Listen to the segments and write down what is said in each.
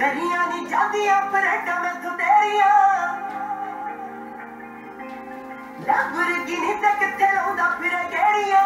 ਸਹੀਆਂ ਨਹੀਂ ਜਾਂਦੀਆਂ ਪਰੇਡਾਂ ਮੈਂ ਤੁਦੇਰੀਆਂ ਲੱਭ ਰਗੀ ਨਹੀਂ ਤੇ ਕਿੱਥੇ ਲਾਉਂਦਾ ਫਿਰੇ ਗੇੜੀਆਂ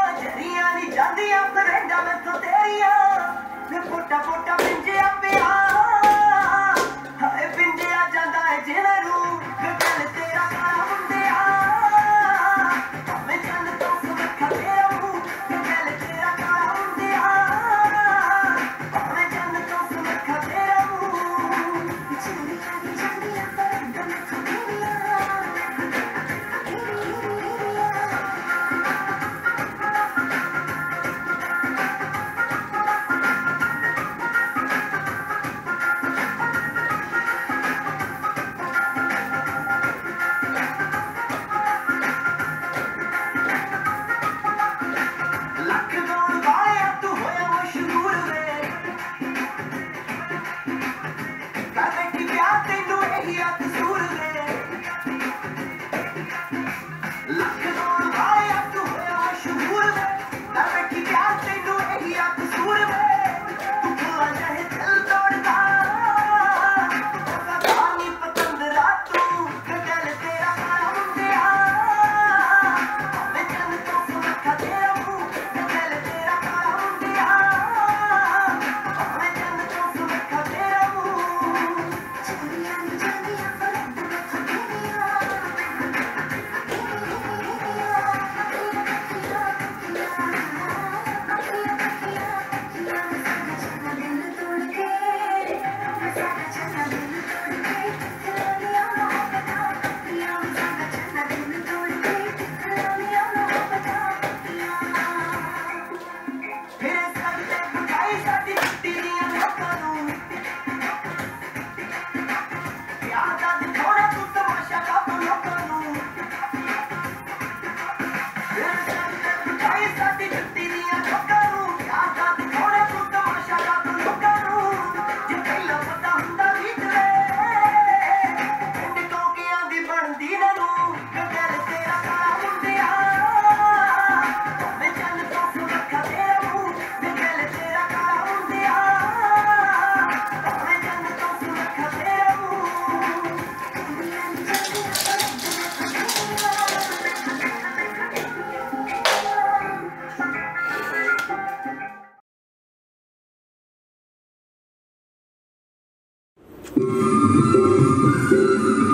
Thank you.